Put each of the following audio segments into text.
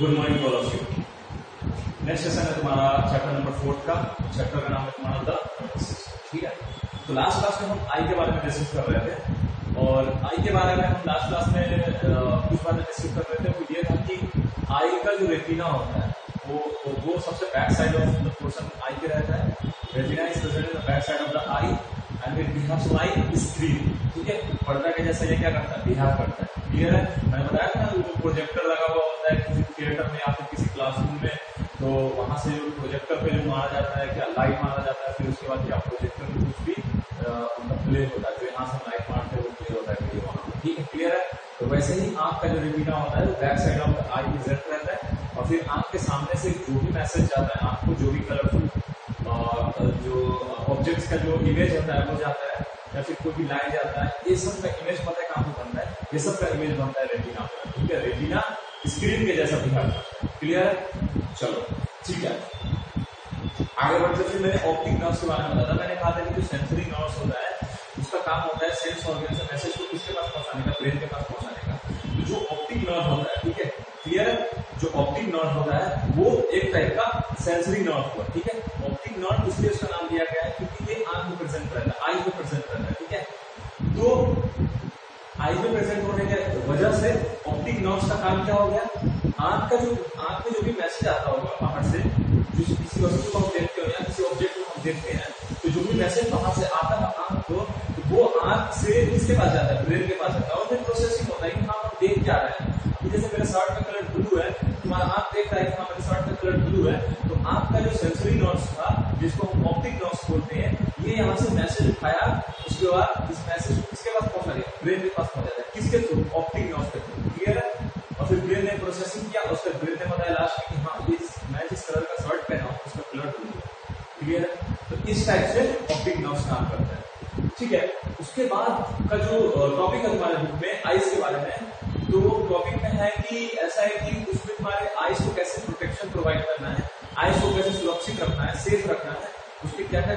Good morning all of you next session है तुम्हारा chapter number fourth का। Chapter का नाम है तुम्हारा द ठीक है तो लास्ट क्लास में हम आई के बारे में डिस्कस कर रहे थे और आई के बारे में हम लास्ट क्लास में कुछ बातें डिस्कस कर रहे थे वो ये था कि आई का जो रेटिना होता है, वो वो सबसे back side of the portion eye के रहता है। Retina is present in the back side of the eye and it behaves like screen ठीक है? पर्दा के जैसा ये क्या करता है? बिहेव करता है। क्लियर है? मैंने बताया था ना जो प्रोजेक्टर लगा हुआ होता है, किसी थिएटर में या फिर किसी क्लासरूम में तो वहाँ से जो प्रोजेक्टर पे जो मारा जाता है क्या लाइट मारा जाता है, फिर उसके बाद क्या प्रोजेक्टर में कुछ भी मतलब प्ले होता है जो यहाँ से लाइट मारते हैं वो प्ले होता है वहाँ ठीक है क्लियर है। तो वैसे ही आँख का जो रिटीना होता है back side of eye present रहता है, और फिर आँख के सामने से जो भी मैसेज जाता है, आँख को जो भी कलरफुल जो ऑब्जेक्ट्स का जो इमेज होता है, वो जाता है, या फिर कोई भी लाइन जाता है, ये सब का इमेज पता है कहाँ पे बनता है? ये सब का इमेज बनता है रेटिना पर ठीक है? रेटिना स्क्रीन के जैसा दिखाता है क्लियर चलो, ठीक है। आगे बढ़ते फिर मैंने ऑप्टिक नर्व्स के बारे में बताया। मैंने कहा था कि जो सेंसरी नर्व्स होता है, उसका काम होता है सेंस ऑर्गन से मैसेज को किसके पास पहुँचाने का ब्रेन के पास पहुँचाने का। तो जो ऑप्टिक नर्व होता है, ठीक है क्लियर जो ऑप्टिक नर्व होता है, वो एक टाइप का सेंसरी नर्व हुआ ठीक है? ऑप्टिक नर्व इसलिए उसका नाम दिया गया है क्योंकि ये आँख में प्रेजेंट रहता है आई में प्रेजेंट रहता है, ठीक है? तो आई में प्रेजेंट होने के वजह से ऑप्टिक नर्व का काम क्या हो गया? आँख का जो आँख में जो भी मैसेज आता होगा बाहर से जिस किसी वस्तु को हम देखते हो या किसी ऑब्जेक्ट को हम देखते हैं तो जो भी मैसेज वहाँ से आता है आँख को तो वो आँख से किसके पास जाता है ब्रेन के पास जाता है और फिर प्रोसेसिंग होता है कि हाँ हम देख क्या रहे हैं। जैसे मेरे शर्ट का कलर ब्लू है, तुम्हारा आँख देख रहा है कि हाँ मेरे शर्ट का कलर ब्लू है तो आँख का जो सेंसरी नर्व्स था, जिसको हम ऑप्टिक नर्व्स बोलते हैं, ये यहाँ से मैसेज उठाया, उसके बाद इस मैसेज को किसके पास पहुँचा दिया? ब्रेन के पास पहुँचा दिया। किसके थ्रू ऑप्टिक नर्व्स के थ्रू फिर ब्रेन ने प्रोसेसिंग किया, उसके ब्रेन ने बताया लास्ट में कि हाँ ये मैं जिस कलर का शर्ट पहना हूँ उसका कलर ब्लू है। क्लियर है? तो इस टाइप से ऑप्टिक नर्व्स काम करता है। ठीक है? उसके बाद का जो टॉपिक है तुम्हारे बुक में आइस के बारे में तो वो टॉपिक में है कि ऐसा है कि उसमें तुम्हारे आइस को कैसे प्रोटेक्शन प्रोवाइड करना है आइस को कैसे सुरक्षित रखना है सेफ़ रखना है, उसके क्या क्या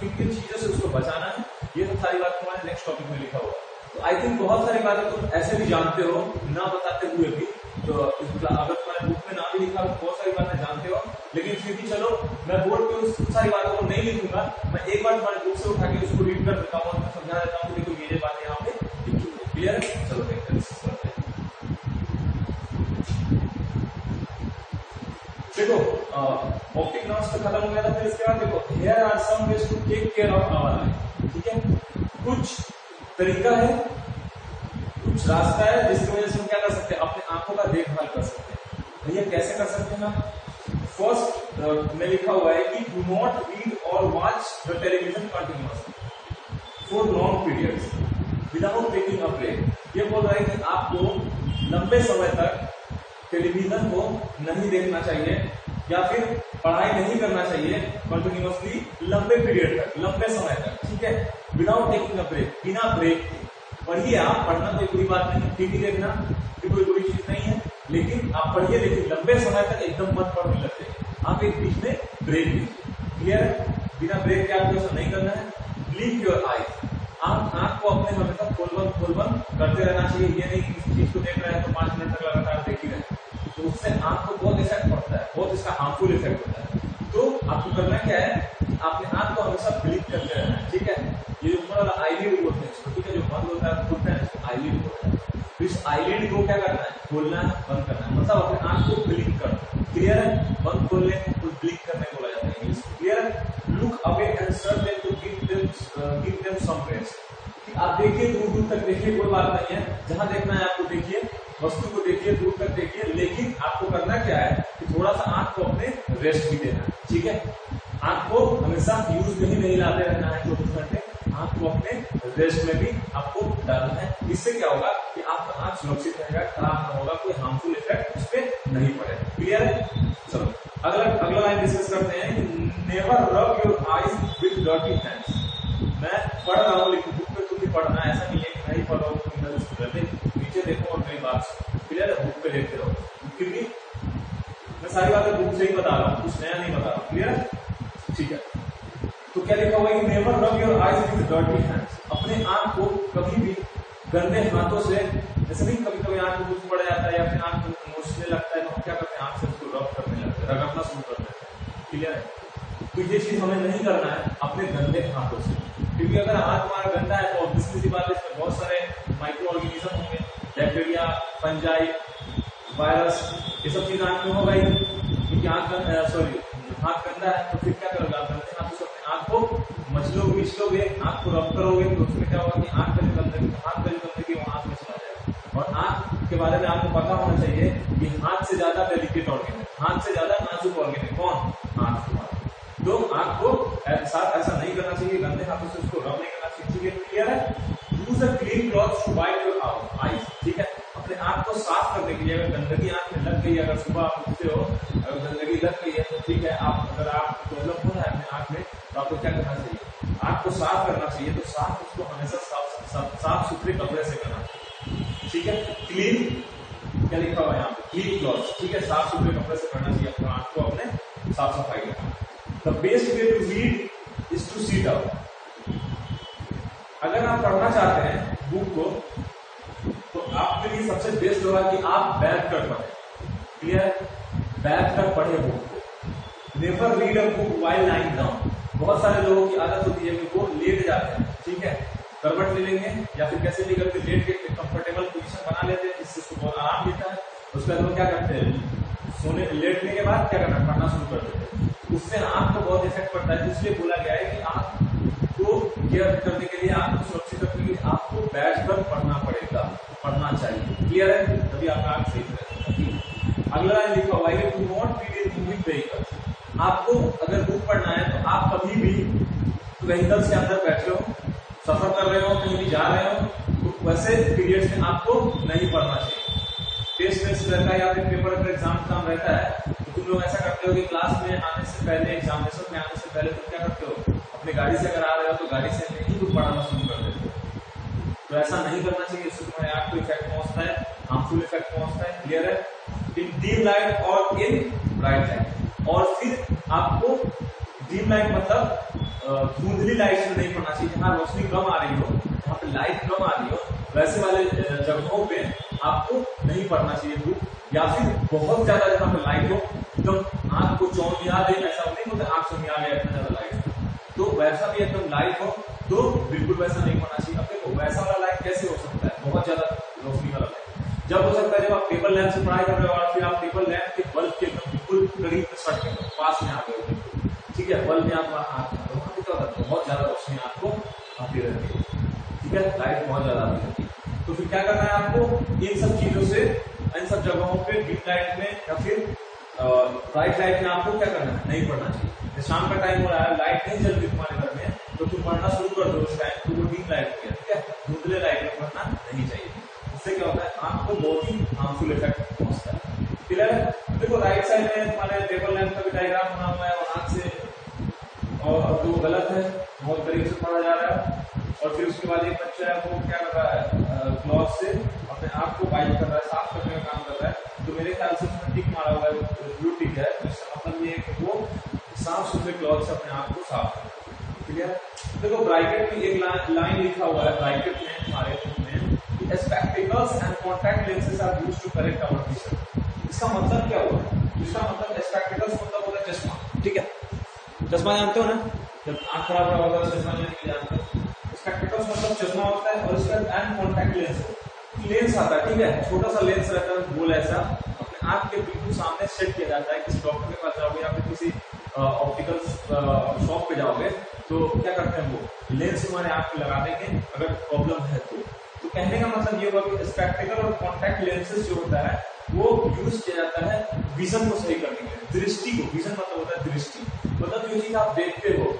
किन किन चीज़ों से उसको बचाना है, ये तो सारी बात तुम्हारे नेक्स्ट टॉपिक में लिखा हुआ तो आई थिंक बहुत सारी बातें तुम ऐसे भी जानते हो, ना बताते हुए भी तो अगर तुम्हारे बुक में ना भी लिखा बहुत सारी बातें जानते हो, लेकिन फिर भी चलो, मैं बोर्ड पे उस सारी बातों को नहीं लिखूँगा, मैं एक बार तुम्हारे बुक से उठा के उसको रीड कर देता हूँ और समझा देता हूँ देखो, ये बात यहाँ पे क्लियर चलो देखो ऑप्टिक नर्व्स तो खत्म हो गया था, फिर इसके बाद देखो here are some ways to take care of our eye ठीक है? कुछ तरीका है, कुछ रास्ता है जिसकी वजह से हम क्या कर सकते हैं, अपने आँखों का देखभाल कर सकते हैं। भैया, कैसे कर सकते हैं फ़र्स्ट में लिखा हुआ है कि डू नॉट रीड और watch the television continuously for long periods without taking a break ये बोल रहा है कि आपको लंबे समय तक टेलीविज़न को नहीं देखना चाहिए या फिर पढ़ाई नहीं करना चाहिए कंटिन्यूसली लंबे पीरियड तक, लंबे समय तक, ठीक है? विदाउट टेकिंग अ ब्रेक बिना ब्रेक के। पढ़िए आप, पढ़ना कोई बुरी बात नहीं टीवी देखना कोई बुरी चीज़ नहीं है, लेकिन आप पढ़िए, लेकिन लंबे समय तक एकदम मत पढ़ने लगते आप एक बीच में ब्रेक लीजिए। क्लियर है बिना ब्रेक के आपको ऐसा नहीं करना है। ब्लिंक योर आई आप आँख को अपने हमेशा खोल बंद खोल बंद करते रहना चाहिए। ये नहीं किसी चीज़ को देख रहे हैं तो पाँच मिनट तक लगातार देख ही रहे। तो उससे आँख को बहुत इफ़ेक्ट पड़ता है, बहुत इसका हार्मफुल इफ़ेक्ट होता है। तो आपको करना क्या है, आपने आँख को हमेशा ब्लिंक करते रहना है, ठीक है? ये जो ऊपर वाला आईलिड बोलते हैं, इसको, ठीक है? जो बंद होता है खुलता है, इसको आईलिड बोलते हैं। तो इस आईलिड को क्या करना है, खोलना है बंद करना है। मतलब अपने आँख को ब्लिंक करना क्लियर है? बंद खोलने को ब्लिंक करने बोला जाता है। English clear look away and search them to give them give them some rest आप देखिए, दूर दूर तक देखिए, कोई बात नहीं है। जहाँ देखना है, आपको देखिए, वस्तु को देखिए, दूर तक देखिए, लेकिन आपको करना क्या है कि थोड़ा सा आँख को अपने रेस्ट भी देना ठीक है? आँख को हमेशा यूज़ में ही नहीं लाते रहना है चौबीस घंटे। आँख को अपने रेस्ट में भी आपको डालना है। इससे क्या होगा कि आपका आँख सुरक्षित रहेगा, खराब ना होगा, कोई हार्मफुल इफ़ेक्ट उस पर नहीं पड़ेगा क्लियर है? चलो, अगला अगला लाइन डिस्कस करते हैं never rub your eyes with dirty hands मैं पढ़ रहा हूँ भी पढ़ना है ऐसा नहीं है कि नहीं पढ़ रहा हूँ तुम मेरे नीचे देखो और मेरी बात क्लियर है बुक पे देखते रहो। क्योंकि मैं सारी बातें बुक से ही बता रहा हूँ, कुछ नया नहीं बता रहा हूँ। क्लियर ठीक है। तो क्या लिखा हुआ है कि never rub your eyes with dirty hands अपने आँख को कभी भी गंदे हाथों से, जैसे नहीं कभी कभी आँख में कुछ पड़ जाता है या फिर आँख में नोचने लगता है तो हम क्या करते हैं? रगड़ना शुरू कर देते हैं। क्लियर है? तो ये चीज़ हमें नहीं करना है अपने गंदे हाथों से। क्योंकि अगर हाथ हमारा गंदा है तो ऑब्वियसली सी बात है, इसमें बहुत सारे माइक्रो ऑर्गेनिज्म होंगे। बैक्टीरिया फंजाई वायरस ये सब चीज़ आँख में होगा ही क्योंकि आँख सॉरी हाथ गंदा है तो फिर क्या करोगे आप? गंदे हाथों से अपने आँख को मचलोगे मिचलोगे आँख को रब करोगे तो उसमें क्या होगा कि आँख का जो गंदगी हाथ का जो गंदगी वो आँख में चला जाएगा। और आँख के बारे में आपको पता होना चाहिए कि हाथ से ज़्यादा डेलिकेट ऑर्गेन है। हाथ से ज़्यादा नाजुक ऑर्गेन है। कौन? आँख तो आँख को साथ ऐसा नहीं करना चाहिए, गंदे हाथों से उसको रब नहीं करना चाहिए। क्लियर है use a clean cloth to wipe your eyes ठीक है? अपने आँख को साफ़ करने के लिए अगर गंदगी आँख में लग गई, अगर सुबह आप उठते हो, अगर गंदगी लग गई है तो ठीक है, आप अगर आप प्रॉब्लम हो रहा है अपने आँख में तो आपको क्या करना चाहिए? आँख को साफ़ करना चाहिए तो साफ़ उसको हमेशा साफ़ साफ़ सुथरे कपड़े से करना चाहिए। ठीक है? क्लीन क्या लिखा हुआ है यहाँ पे? क्लीन क्लॉथ ठीक है? साफ़ सुथरे कपड़े से करना चाहिए, अपने आँख को अपने साफ़ सफ़ाई करना the best way to read is to sit up अगर आप पढ़ना चाहते हैं बुक को तो आपके लिए सबसे बेस्ट होगा कि आप बैठ कर पढ़े। क्लियर बैठ कर पढ़े बुक को। Never read a book while lying down बहुत सारे लोगों की आदत होती है कि वो लेट जाते हैं, ठीक है? करवट ले लेंगे या फिर कैसे भी करके लेट के कंफर्टेबल पोजीशन बना लेते हैं, जिससे उसको बहुत आराम मिलता है। उसके बाद वो क्या करते हैं? सोने लेटने के बाद क्या करना, पढ़ना शुरू कर देते हैं। उससे आँख को बहुत इफ़ेक्ट पड़ता है, इसलिए बोला गया है कि आँख को केयर करने के लिए आँख को सुरक्षित रखने के लिए आपको बैठ कर पढ़ना पड़ेगा, पढ़ना चाहिए। क्लियर है? तभी आपका आँख सही रहेगा अगला लिखा हुआ है to not read in moving vehicle आपको अगर बुक पढ़ना है तो आप कभी भी व्हीकल के अंदर बैठे हो, सफ़र कर रहे हो, कहीं भी जा रहे हो तो वैसे पीरियड्स में आपको नहीं पढ़ना चाहिए। टेस्ट वेस्ट रहता है या फिर पेपर का एग्ज़ाम काम रहता है तो तुम लोग ऐसा करते हो कि क्लास में आने से पहले एग्जामिनेशन में आने से पहले तुम क्या करते हो? अपनी गाड़ी से अगर आ रहे हो तो गाड़ी से नहीं तुम पढ़ाना शुरू कर देते हो। तो ऐसा नहीं करना चाहिए इससे तुम्हारे आँख को इफ़ेक्ट पहुँचता है हार्मफुल इफ़ेक्ट पहुँचता है क्लियर है? इन डीम लाइट और इन ब्राइट लाइट और फिर आपको डीम लाइट मतलब धुंधली लाइट में नहीं पढ़ना चाहिए। जहाँ रोशनी कम आ रही हो, जहाँ पे लाइट कम आ रही हो, वैसे वाले जगहों पे आपको नहीं पढ़ना चाहिए बुक या फिर बहुत ज़्यादा जहाँ पे लाइट हो, एकदम आँख को चौमिया दे, ऐसा नहीं होता आँख चौमिया गया इतना ज़्यादा लाइट तो वैसा भी एकदम लाइट हो तो बिल्कुल वैसा नहीं होना चाहिए। अब देखो, वैसा वाला लाइट कैसे हो सकता है? बहुत ज़्यादा रोशनी वाला लाइट जब हो सकता है जब आप टेबल लैंप से पढ़ाई कर रहे हो और फिर आप टेबल लैंप के बल्ब के एकदम बिल्कुल करीब सट के पास में आ गए ठीक है बल्ब में आप होता है बहुत ज़्यादा रोशनी आपको आती रहती है। ठीक है लाइट बहुत ज़्यादा आती रहती है। तो फिर क्या करना है आपको? इन सब चीज़ों से, इन सब जगहों पे डिम लाइट में या फिर ब्राइट लाइट में आपको क्या करना है? नहीं पढ़ना चाहिए। शाम का टाइम हो रहा है लाइट नहीं चल रही तुम्हारे घर में तो तुम पढ़ना शुरू कर दो उस टाइम तो वो डीप लाइट गया ठीक है? धुंधले लाइट में पढ़ना नहीं चाहिए। इससे क्या होता है? आँख को बहुत ही हार्मफुल इफ़ेक्ट पहुँचता है। क्लियर है? देखो राइट साइड में तुम्हारे टेबल लैंप का भी डायग्राम बना हुआ है हाथ से, और जो गलत है, बहुत करीब से पढ़ा जा रहा है। और फिर उसके बाद एक बच्चा है, वो क्या कर रहा है क्लॉथ से अपने आप को वाइप कर रहा है, साफ़ करने का काम कर रहा है। तो मेरे ख्याल से उसमें टिक मारा हुआ है ब्लू टिक है तो मतलब ये कि वो साफ़ सुथरे क्लॉथ से अपने आप को साफ़ कर क्लियर देखो ब्राइकेट में एक लाइन लिखा हुआ है ब्राइकेट में, हमारे में spectacles and contact lenses are used to correct our vision इसका मतलब क्या हुआ? इसका मतलब स्पेक्टिकल्स मतलब होता है चश्मा। ठीक है? चश्मा जानते हो ना? जब आँख खराब होगा तो चश्मा लेने के लिए जानते हो। स्पेक्टिकल्स मतलब चश्मा होता है और इसका एंड कॉन्टैक्ट लेंस लेंस आता है, ठीक है? छोटा सा लेंस रहता है, गोल ऐसा। अपने आँख के बिल्कुल सामने सेट किया जाता है किसी डॉक्टर के पास जाओगे या फिर किसी ऑप्टिकल शॉप पे जाओगे तो क्या करते हैं वो? लेंस हमारे आँख पे लगा देंगे, अगर प्रॉब्लम है तो। तो कहने का मतलब ये हुआ कि स्पेक्टिकल और कॉन्टैक्ट लेंसेज जो होता है, वो यूज़ किया जाता है विजन को सही करने के लिए। दृष्टि को विजन मतलब होता है दृष्टि। मतलब जो चीज़ आप देखते हो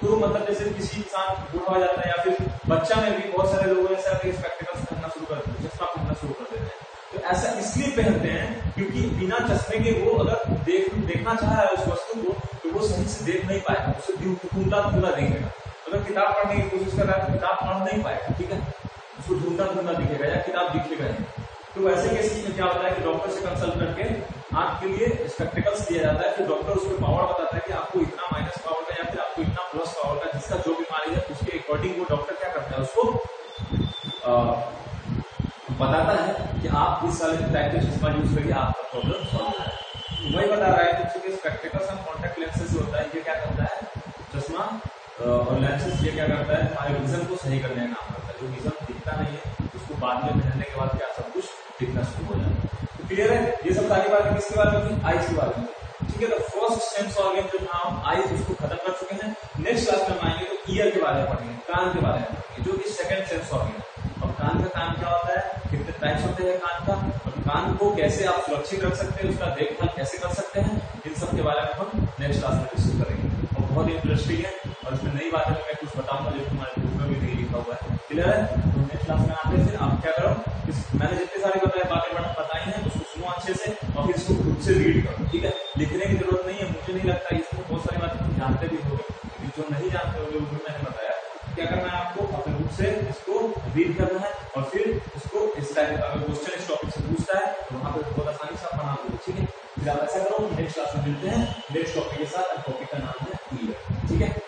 तो मतलब जैसे किसी इंसान बूढ़ा हो जाता है या फिर बच्चा में भी बहुत सारे लोग ऐसे स्पेक्टिकल्स शुरू चश्मा पहनना शुरू कर देते हैं। तो ऐसा इसलिए पहनते हैं क्योंकि बिना चश्मे के वो अगर देख, देखना चाह रहा है उस वस्तु को तो वो सही से देख नहीं पाएगा, उसे धुंधला धुंधला देखेगा। अगर किताब पढ़ने की कोशिश कर रहा है तो किताब पढ़ नहीं पाएगा, ठीक है? उसको धुंधला धुंधला दिखेगा या किताब दिखेगा तो ऐसे केसेस में क्या होता है कि डॉक्टर से कंसल्ट करके आँख के लिए स्पेक्टिकल्स दिया जाता है कि डॉक्टर उसको पावर बताता है कि आपको इतना माइनस पावर का या फिर आपको इतना प्लस पावर का, जिसका जो बीमारी है, उसके अकॉर्डिंग वो डॉक्टर क्या करता है, उसको बताता है कि आप इस वाले टाइप चश्मा यूज़ करिए, आपका प्रॉब्लम सॉल्व है। वही बता रहा है कि चूँकि स्पेक्टिकल्स एंड कॉन्टेक्ट लेंसेज होता है, ये क्या करता है, चश्मा और लेंसेज ये क्या करता है, हमारे विजन को सही करने का काम करता है। जो विजन दिखता नहीं है, उसको बाद में पहनने के बाद क्या सब कुछ दिखना शुरू हो जाता है। क्लियर है? ये सब सारी बातें किसके बारे में थी आईज के बारे में ठीक है तो फ़र्स्ट सेंस ऑर्गन जो था हम आईज उसको खत्म कर चुके हैं। नेक्स्ट क्लास में हम आएँगे तो ईयर के बारे में पढ़ेंगे कान के बारे में पढ़ेंगे, जो कि सेकंड सेंस ऑर्गन है और कान का काम क्या होता है? कितने टाइप्स होते हैं कान का? और कान को कैसे आप सुरक्षित रख सकते हैं, उसका देखभाल कैसे कर सकते हैं? इन सब के बारे में हम नेक्स्ट क्लास में डिस्कस करेंगे। और बहुत इंटरेस्टिंग है, और इसमें नई बातें मैं कुछ बताऊँगा, जो तुम्हारे बुक में भी नहीं लिखा हुआ है। क्लियर है? तो नेक्स्ट क्लास में आते फिर आप क्या करो? मैंने जितनी सारी बताए बातें बताई हैं अच्छे से, और फिर इसको खुद से रीड करो, ठीक है? लिखने की ज़रूरत नहीं है, मुझे नहीं लगता इसमें बहुत सारी बातें तुम जानते भी हो जो नहीं जानते होगे, वो मैंने बताया। क्या करना है आपको? अपने बुक से इसको रीड करना है, और फिर उसको इस टाइप अगर क्वेश्चन इस टॉपिक से पूछता है तो वहाँ पर बहुत आसानी से बना दो ठीक है? आप ऐसा करो नेक्स्ट क्लास में मिलते हैं। नेक्स्ट टॉपिक के साथ टॉपिक का नाम है ठीक है?